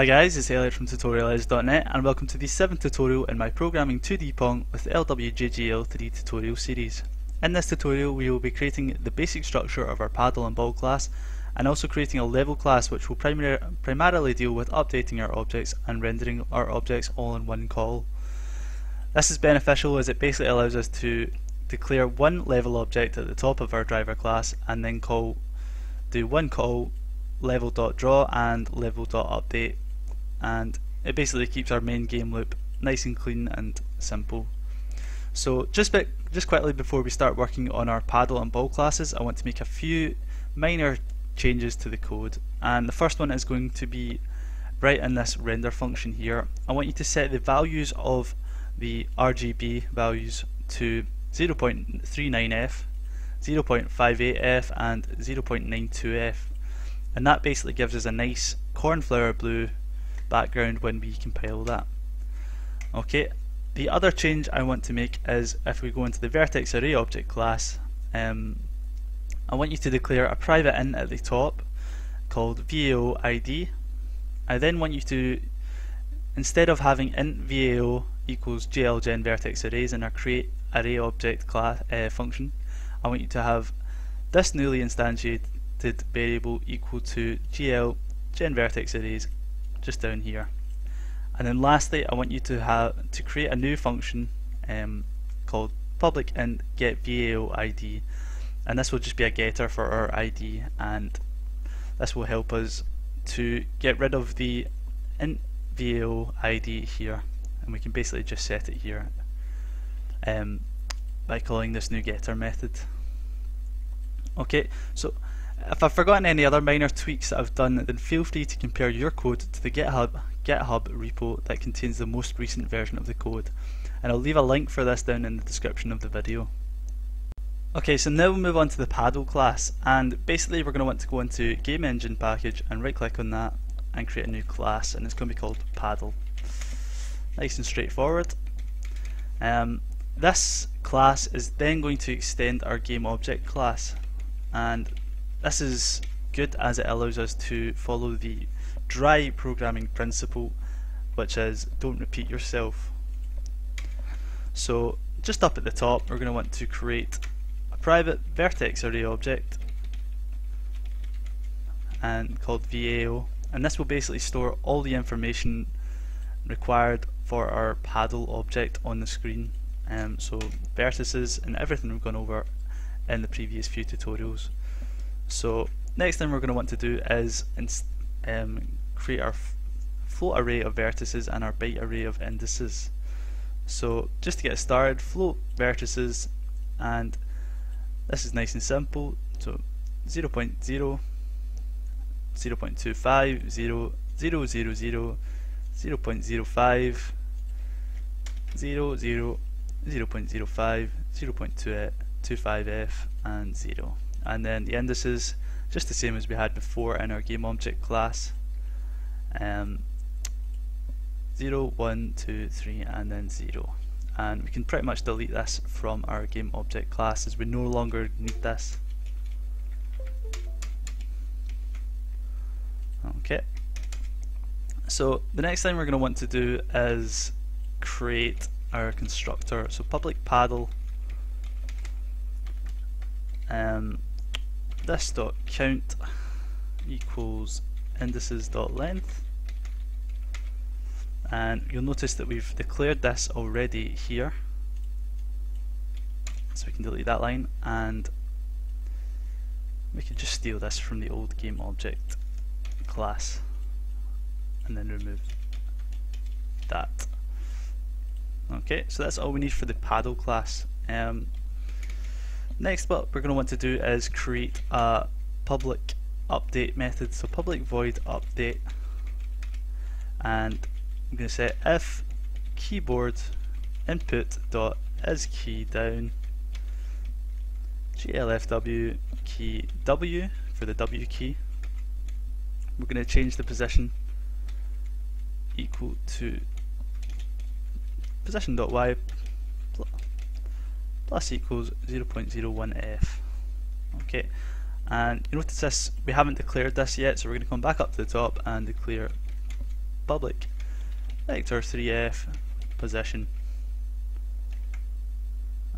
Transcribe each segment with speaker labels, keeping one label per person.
Speaker 1: Hi guys, it's Elliot from tutorialedge.net and welcome to the 7th tutorial in my Programming 2D Pong with LWJGL3 tutorial series. In this tutorial we will be creating the basic structure of our paddle and ball class and also creating a level class which will primar primarily deal with updating our objects and rendering our objects all in one call. This is beneficial as it basically allows us to declare one level object at the top of our driver class and then call do one call level.draw and level.update and it basically keeps our main game loop nice and clean and simple. So just bit, just quickly before we start working on our paddle and ball classes I want to make a few minor changes to the code and the first one is going to be right in this render function here. I want you to set the values of the RGB values to 0.39f, 0.58f and 0.92f and that basically gives us a nice cornflower blue background when we compile that. Okay, the other change I want to make is if we go into the vertex array object class, um, I want you to declare a private int at the top called VAO ID. I then want you to, instead of having int VAO equals glgen vertex arrays in our create array object class uh, function, I want you to have this newly instantiated variable equal to gl gen vertex arrays just down here. And then lastly, I want you to have to create a new function um, called public int get VAO ID, and this will just be a getter for our ID, and this will help us to get rid of the int VAO ID here, and we can basically just set it here um, by calling this new getter method. Okay, so if I've forgotten any other minor tweaks that I've done, then feel free to compare your code to the GitHub, GitHub repo that contains the most recent version of the code. And I'll leave a link for this down in the description of the video. Okay, so now we'll move on to the paddle class, and basically we're going to want to go into Game Engine package and right click on that and create a new class, and it's going to be called paddle. Nice and straightforward. Um, this class is then going to extend our game object class, and this is good as it allows us to follow the dry programming principle which is don't repeat yourself. So just up at the top we're going to want to create a private vertex array object and called VAO and this will basically store all the information required for our paddle object on the screen um, so vertices and everything we've gone over in the previous few tutorials. So next thing we're going to want to do is um, create our float array of vertices and our byte array of indices. So just to get started, float vertices and this is nice and simple. So 0, 0.0, 0 0.25, 0, 0, 0, 0, 0 0.05, 0, 0, 0 0.05, 0 0.25f and 0 and then the indices just the same as we had before in our game object class. Um, 0, 1, 2, 3 and then 0 and we can pretty much delete this from our game object class as we no longer need this. Okay. So the next thing we're going to want to do is create our constructor. So public paddle. Um, this dot count equals indices dot length. And you'll notice that we've declared this already here. So we can delete that line and we can just steal this from the old game object class and then remove that. Okay so that's all we need for the paddle class. Um, Next what we're going to want to do is create a public update method. So public void update and I'm going to say if keyboard input dot is key down glfw key w for the w key we're going to change the position equal to position dot y plus equals 0.01f. Okay, and you notice this, we haven't declared this yet, so we're going to come back up to the top and declare public. Vector 3f position.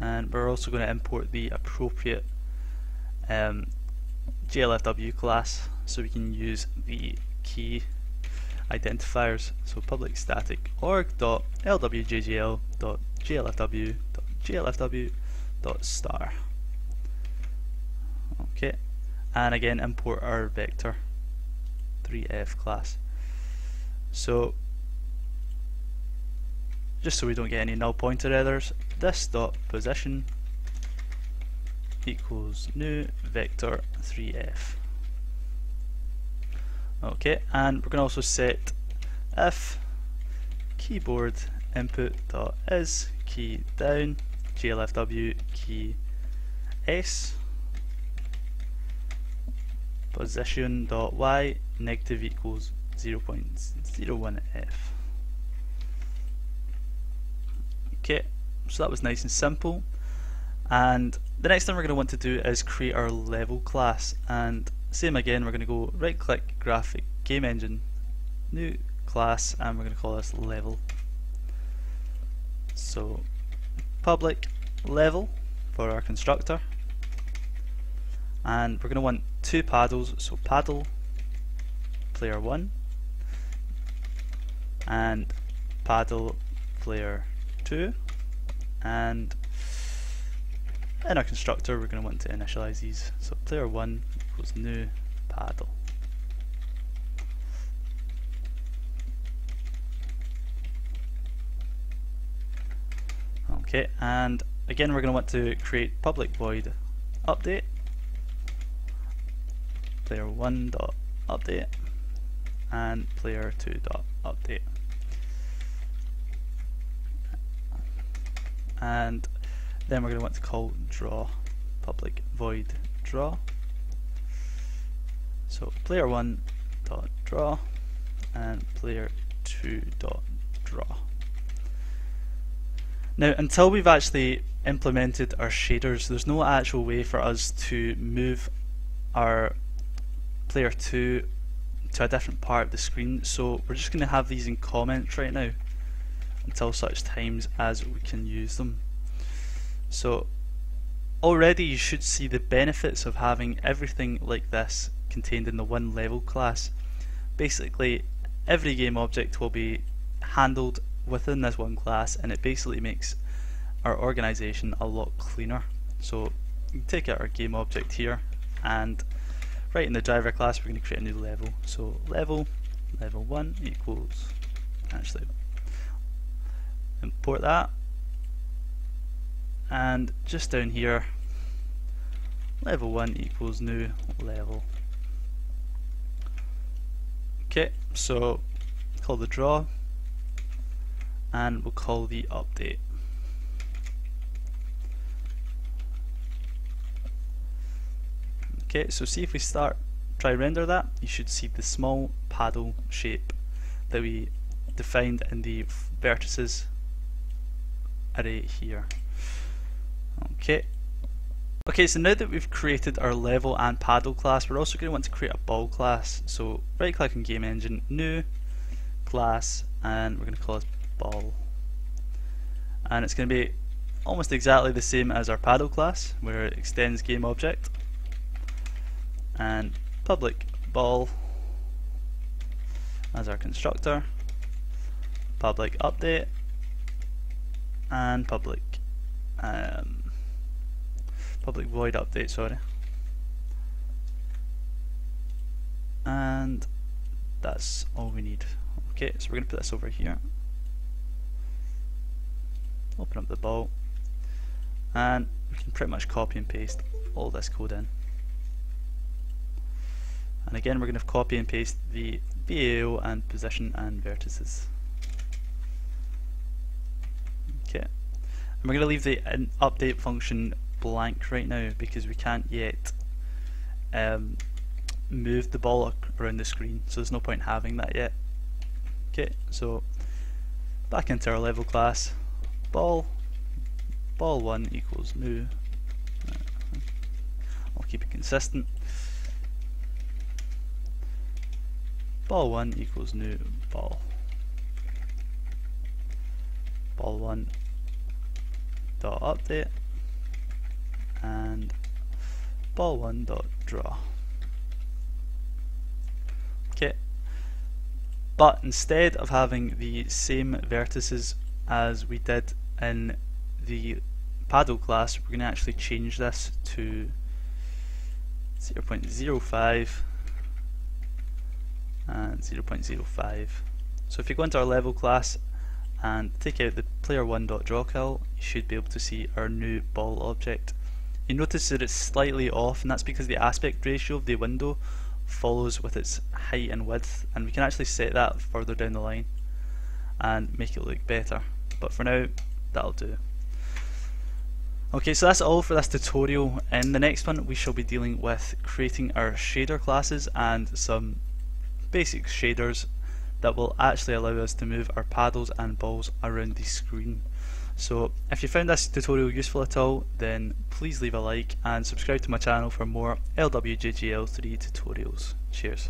Speaker 1: And we're also going to import the appropriate um, GLFW class so we can use the key identifiers. So public static org dot lwjgl dot dot star. Okay. And again import our vector. 3f class. So just so we don't get any null pointer errors this dot position equals new vector 3f okay. And we're going to also set if keyboard input dot is key down glfw key s. Position dot y negative equals 0.01 f. Okay so that was nice and simple. And the next thing we're going to want to do is create our level class. And same again we're going to go right click graphic game engine new class and we're going to call this level. So public level for our constructor. And we're going to want two paddles so paddle player 1 and paddle player 2 and in our constructor we're going to want to initialize these. So player 1 equals new paddle okay and again we're going to want to create public void update. Player 1 dot update and player 2 dot update. And then we're going to want to call draw public void draw. So player 1 dot draw and player 2 dot draw now until we've actually implemented our shaders there's no actual way for us to move our player 2 to a different part of the screen so we're just going to have these in comments right now until such times as we can use them. So already you should see the benefits of having everything like this contained in the one level class. Basically every game object will be handled within this one class and it basically makes our organization a lot cleaner. So take out our game object here and right in the driver class we're going to create a new level. So level level 1 equals actually import that and just down here level 1 equals new level okay so call the draw and we'll call the update okay so see if we start try render that you should see the small paddle shape that we defined in the vertices array here. Okay. Okay, so now that we've created our level and paddle class, we're also going to want to create a ball class. So right click on Game Engine, New, Class, and we're going to call it Ball. And it's going to be almost exactly the same as our paddle class, where it extends game object. And public ball as our constructor, public update, and public um, public void update sorry and that's all we need okay so we're going to put this over here open up the ball and we can pretty much copy and paste all this code in. And again we're going to copy and paste the VAO and position and vertices. Okay. And we're going to leave the update function blank right now because we can't yet um, move the ball around the screen. So there's no point having that yet. Okay, so back into our level class, ball, ball 1 equals new, uh, I'll keep it consistent, ball 1 equals new ball. ball one dot update and ball one dot draw. Okay, but instead of having the same vertices as we did in the paddle class, we're going to actually change this to 0.05 and 0.05. So if you go into our level class and take out the player 1.drawKill, you should be able to see our new ball object. You notice that it's slightly off and that's because the aspect ratio of the window follows with its height and width and we can actually set that further down the line and make it look better. But for now, that'll do. Okay, so that's all for this tutorial. In the next one, we shall be dealing with creating our shader classes and some basic shaders that will actually allow us to move our paddles and balls around the screen. So if you found this tutorial useful at all then please leave a like and subscribe to my channel for more LWJGL3 tutorials. Cheers.